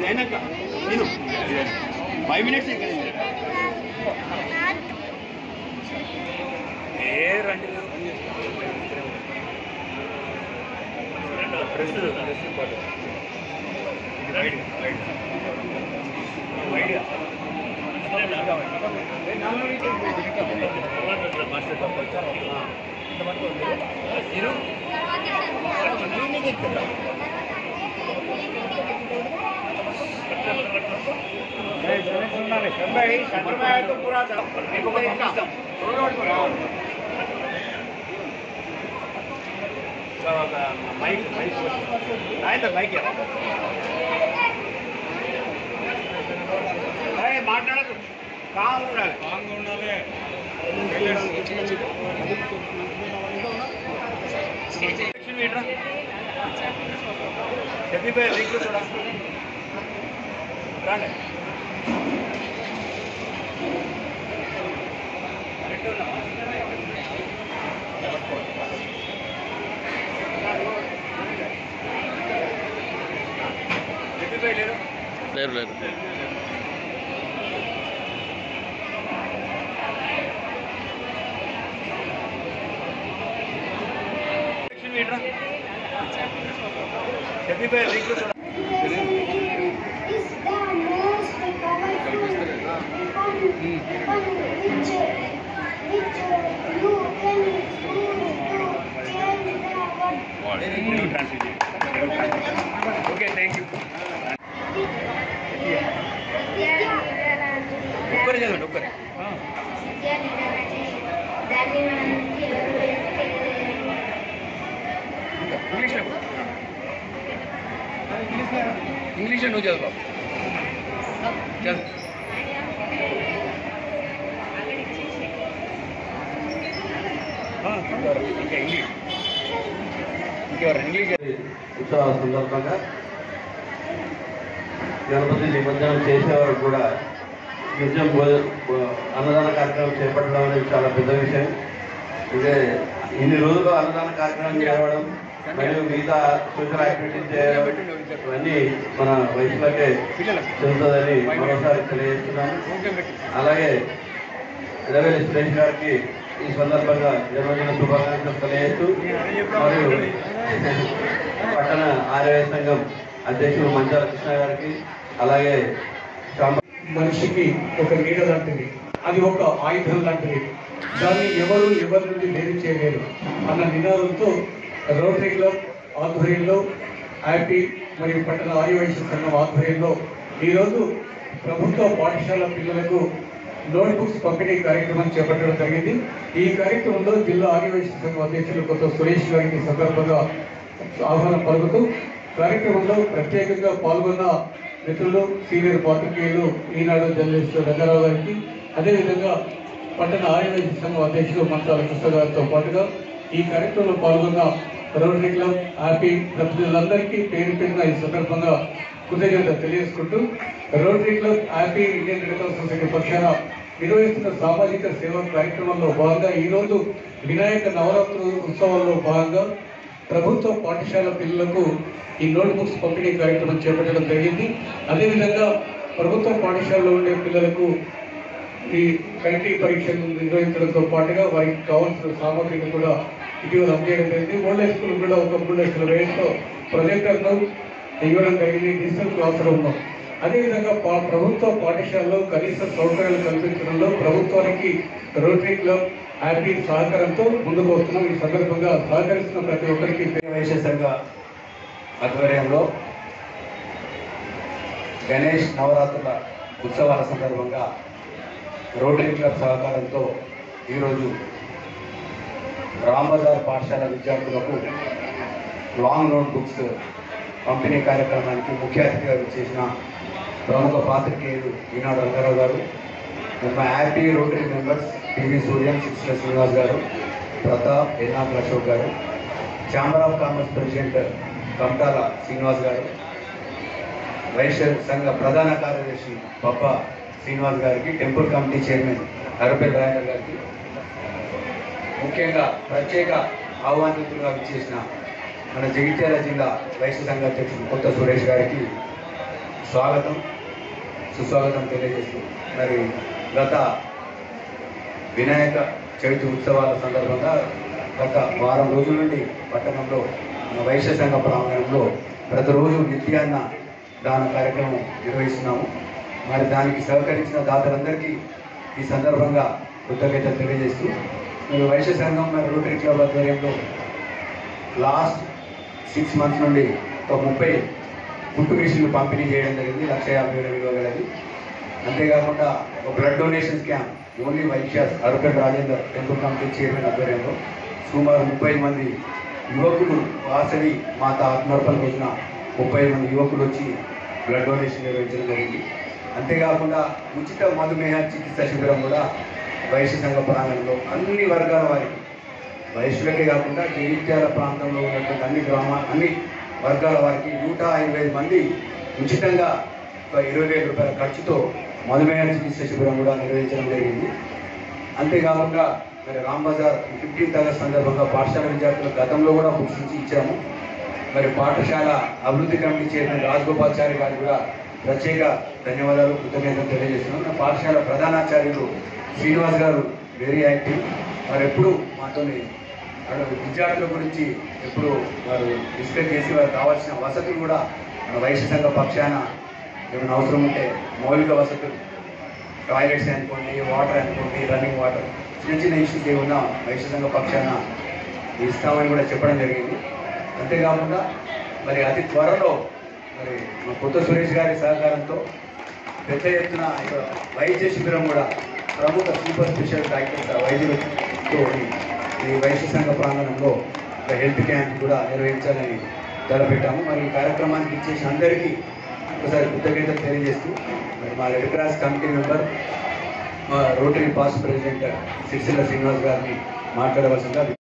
అయినాక తిను five minutes ఇంకా ఏ రండి ప్రెస్ ప్రెస్ ఇంపార్టెంట్ ఇది వైడ్ వైడ్ వైడ్గా మైక్ మైక్ ఆయన మైక్ మాట్లాడదు. కాంగ్ ఉండాలి కాంగ్ ఉండాలి లింక్ చూడ లేరు లేరు లేరు చెప్పిపోయే all. Telugu translation. Okay, thank you. ऊपर जा ऊपर इंग्लिश इंग्लिश में नो जाओ चल हाँ इंग्लिश ఉత్సవాల సందర్భంగా గణపతి నిమజ్జనం చేసేవారు కూడా నిత్యం భో- అన్నదాన కార్యక్రమం చేపట్టడం అనేది చాలా పెద్ద విషయం. ఇదే ఇన్ని రోజులు అన్నదాన కార్యక్రమం చేయడం మరియు మిగతా సోషల్ యాక్టివిటీస్ చేయడం ఇవన్నీ మన వయసులకే చెందుతుందని మరోసారి తెలియజేస్తున్నాను. అలాగే ఎలవేలి సురేష్ గారికి ఈ సందర్భంగా జన్మదిన శుభాకాంక్షలు తెలియజేస్తూ మరియు పట్టణ ఆర్య సంఘం అధ్యక్షుడు మంచాల కృష్ణ గారికి అలాగే మనిషికి ఒక నీడ లాంటిది. అది ఒక ఆయుధం లాంటిది. దాన్ని ఎవరు ఎవరి నుండి వేరు చేయలేరు అన్న నినాదంతో రోటరీ క్లబ్ ఆధ్వర్యంలో హ్యాపీ మరియు పట్టణ ఆయువైశ్య సంఘం ఆధ్వర్యంలో ఈరోజు ప్రభుత్వ పాఠశాల పిల్లలకు నోట్బుక్స్ పంపిణీ కార్యక్రమం చేపట్టడం జరిగింది. ఈ కార్యక్రమంలో జిల్లా ఆదివాసీ సంఘం అధ్యక్షులు కొత్త సురేష్ గారికి సందర్భంగా ఆహ్వానం పలుకుతూ కార్యక్రమంలో ప్రత్యేకంగా పాల్గొన్న మిత్రులు సీనియర్ పాత్రికేయులు ఈనాడు జర్నలిస్టు రంగారావు గారికి అదేవిధంగా పట్టణ ఆయుర్వేద సంఘం అధ్యక్షులు మంత్రాల కృష్ణ గారితో పాటుగా ఈ కార్యక్రమంలో పాల్గొన్న రోటరీ క్లబ్ హ్యాపీ ప్రతినిధులందరికీ పేరు పేరున ఈ సందర్భంగా కృతజ్ఞత తెలియజేసుకుంటూ Rotary Club happy Indian Red Cross Society పక్షాన నిర్వహిస్తున్న సామాజిక సేవా కార్యక్రమంలో భాగంగా ఈరోజు వినాయక నవరాత్రి ఉత్సవాల్లో భాగంగా ప్రభుత్వ పాఠశాల పిల్లలకు ఈ నోట్ బుక్స్ పంపిణీ కార్యక్రమం చేపట్టడం జరిగింది. అదేవిధంగా ప్రభుత్వ పాఠశాలలో ఉండే పిల్లలకు ఈ కంటి పరీక్షలు నిర్వహించడంతో పాటుగా వారికి కావాల్సిన సామాగ్రిని కూడా ఇటీవల అందజేయడం జరిగింది. ఓల్డ్ స్కూల్ కూడా ఒక మూడు లక్షల రేట్తో ప్రొజెక్టర్ను ఇవ్వడం జరిగింది డిజిటల్ క్లాస్ రూమ్లో అదేవిధంగా పా- ప్రభుత్వ పాఠశాలలో కనీస సౌకర్యాలు కల్పించడంలో ప్రభుత్వానికి రోటరీ క్లబ్ హ్యాపీ సహకారంతో ముందుకు వస్తున్నాం. ఈ సందర్భంగా సహకరిస్తున్న ప్రతి ఒక్కరికి విశేషంగా సంఘ ఆధ్వర్యంలో గణేష్ నవరాత్రుల ఉత్సవాల సందర్భంగా రోటరీ క్లబ్ సహకారంతో ఈరోజు రామదార్ పాఠశాల విద్యార్థులకు లాంగ్ నోట్ బుక్స్ పంపిణీ కార్యక్రమానికి ముఖ్య అతిథిగా చేసిన ప్రముఖ పాత్రికేయులు ఈనాడు రంగారావు గారు మా happy Rotary members TV Suryam శిక్షణ శ్రీనివాస్ గారు ప్రతాప్ ఎన్నాక్ అశోక్ గారు chamber of commerce president Kamatala Srinivas గారు వైశ్య సంఘ ప్రధాన కార్యదర్శి పప్ప శ్రీనివాస్ గారికి temple committee chairman Arapalli Rajendra గారికి ముఖ్యంగా ప్రత్యేక ఆహ్వానితులుగా విచ్చేసిన మన జగిత్యాల జిల్లా వైశ్య సంఘ అధ్యక్షుడు కొత్త సురేష్ గారికి స్వాగతం సుస్వాగతం తెలియజేస్తూ మరి గత వినాయక చవితి ఉత్సవాల సందర్భంగా గత వారం రోజుల నుండి పట్టణంలో మన వైశ్య సంఘ ప్రాంగణంలో ప్రతిరోజు నిత్యాన్న దాన కార్యక్రమం నిర్వహిస్తున్నాము. మరి దానికి సహకరించిన దాతలందరికీ ఈ సందర్భంగా కృతజ్ఞతలు తెలియజేస్తూ మరి వైశ్య సంఘం మరి రోటరీ క్లబ్ ఆధ్వర్యంలో లాస్ట్ సిక్స్ మంత్స్ నుండి ఒక ముప్పై పుట్టు మిషన్లు పంపిణీ చేయడం జరిగింది లక్ష యాభై వేల విలువ గలది. అంతేకాకుండా ఒక blood donation camp only Vaishyas Arakat Rajender temple committee chairman ఆధ్వర్యంలో సుమారు ముప్పై మంది యువకులు వాసవి మాత ఆత్మర్పణ రోజున ముప్పై మంది యువకులు వచ్చి బ్లడ్ డొనేషన్ నిర్వహించడం జరిగింది. అంతేకాకుండా ఉచిత మధుమేహ చికిత్స శిబిరం కూడా వైశ్య సంఘ ప్రాంగణంలో అన్ని వర్గాల వారికి వైశ్యులకే కాకుండా జగిత్యాల ప్రాంతంలో ఉన్నటువంటి అన్ని గ్రామ అన్ని వర్గాల వారికి నూట ఇరవై ఐదు మంది ఉచితంగా ఒక ఇరవై వేల రూపాయల ఖర్చుతో మధుమేహ చికిత్స శిబిరం కూడా నిర్వహించడం జరిగింది. అంతేకాకుండా మరి రామ్ బజార్ ఫిఫ్టీన్త్ ఆగస్ట్ సందర్భంగా పాఠశాల విద్యార్థులు గతంలో కూడా బుక్స్ నుంచి ఇచ్చాము. మరి పాఠశాల అభివృద్ధి కమిటీ చైర్మన్ రాజగోపాల్చారి గారు కూడా ప్రత్యేక ధన్యవాదాలు కృతజ్ఞతలు తెలియజేస్తున్నాం. పాఠశాల ప్రధానాచార్యులు శ్రీనివాస్ గారు వెరీ యాక్టివ్ మరి ఎప్పుడు మాతో విద్యార్థుల గురించి ఎప్పుడు వారు డిస్కస్ చేసి వారికి కావాల్సిన వసతులు కూడా మన వైశ్య సంఘ పక్షాన ఏమైనా అవసరం ఉంటే మౌలిక వసతులు టాయిలెట్స్ అనుకోండి వాటర్ అనుకోండి రన్నింగ్ వాటర్ చిన్న చిన్న ఇష్యూస్ ఏమన్నా వైశ్య సంఘ పక్షాన ఇస్తామని కూడా చెప్పడం జరిగింది. అంతేకాకుండా మరి అతి త్వరలో మరి మా కొత్త సురేష్ గారి సహకారంతో పెద్ద ఎత్తున వైద్య శిబిరం కూడా ప్రముఖ సూపర్ స్పెషల్ డాక్టర్స్ వైద్యులతో ఈ వైశ్య సంఘ ప్రాంగణంలో ఒక హెల్త్ క్యాంప్ కూడా నిర్వహించాలని తలపెట్టాము. మరి ఈ కార్యక్రమానికి ఇచ్చేసి అందరికీ ఒకసారి కృతజ్ఞతలు తెలియజేస్తూ మరి మా రెడ్ క్రాస్ కమిటీ మెంబర్ మా Rotary past president Sirisilla Srinivas గారిని మాట్లాడవలసిందిగా